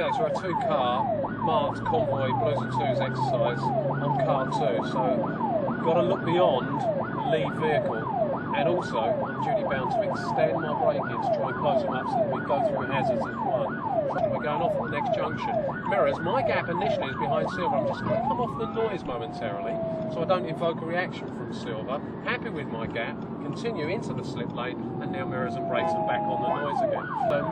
Okay, so a two car marked convoy Blues and Twos exercise on car two. So got to look beyond the lead vehicle and also duty bound to extend my braking to try and close them up so that we go through hazards as one. We're going off at the next junction. Mirrors, my gap initially is behind Silver. I'm just going to come off the noise momentarily so I don't invoke a reaction from Silver. Happy with my gap, continue into the slip lane and now mirrors and brakes and back on the noise again.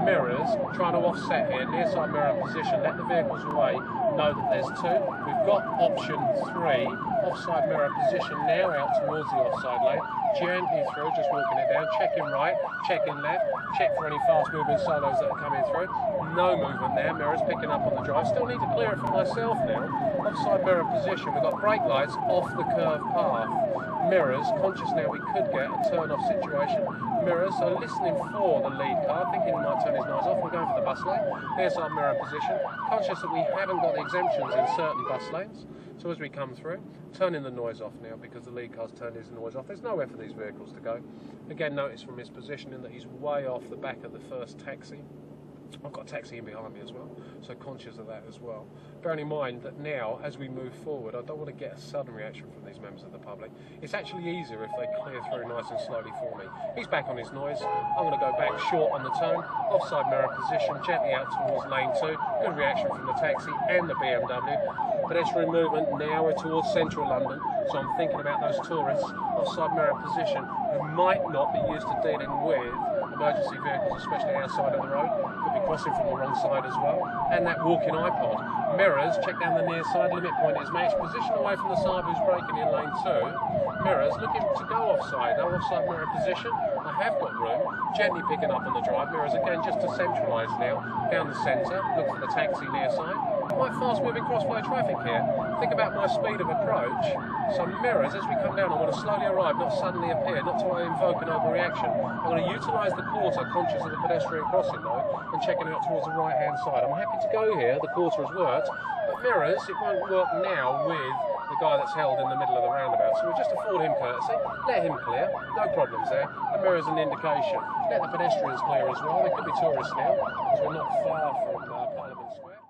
Mirrors, trying to offset here, near side mirror position, let the vehicles away, know that there's two. We've got option three, offside mirror position now out towards the offside lane. Gently through, just walking it down, checking right, checking left, check for any fast moving solos that are coming through. No movement there, mirrors picking up on the drive. Still need to clear it for myself now. Offside mirror position, we've got brake lights off the curved path mirrors, conscious now we could get a turn off situation. Mirrors, so listening for the lead car, thinking he might turn nose off, we're going for the bus lane. Here's our mirror position, conscious that we haven't got exemptions in certain bus lanes. So as we come through, turning the noise off now because the lead car's turned his noise off. There's nowhere for these vehicles to go. Again, notice from his positioning that he's way off the back of the first taxi. I've got a taxi in behind me as well, so conscious of that as well. Bearing in mind that now, as we move forward, I don't want to get a sudden reaction from these members of the public. It's actually easier if they clear through nice and slowly for me. He's back on his noise. I'm going to go back short on the turn, offside mirror position, gently out towards lane two. Good reaction from the taxi and the BMW. Pedestrian movement, now we're towards central London, so I'm thinking about those tourists, offside mirror position, who might not be used to dealing with emergency vehicles, especially outside of the road. Could be crossing from the wrong side as well. And that walking iPod. Mirrors, check down the near side, limit point is matched. Position away from the side who's braking in lane two. Mirrors, looking to go offside, no offside mirror position. I have got room. Gently picking up on the drive. Mirrors again just to centralise now. Down the centre, look for the taxi near side. Quite fast moving crossway traffic here. Think about my speed of approach. So mirrors, as we come down, I want to slowly arrive, not suddenly appear, not to invoke an overreaction. I'm going to utilise the quarter, conscious of the pedestrian crossing though, and checking out towards the right hand side. I'm happy to go here, the quarter has worked, but mirrors, it won't work now with the guy that's held in the middle of the roundabout. So we'll just afford him courtesy, let him clear, no problems there. The mirror's an indication. Let the pedestrians clear as well. There could be tourists now, because we're not far from uh, Parliament Square.